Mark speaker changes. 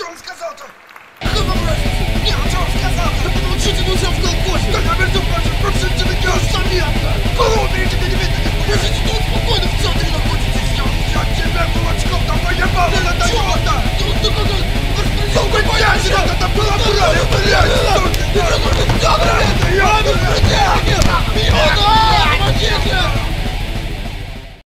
Speaker 1: Что он сказал-то?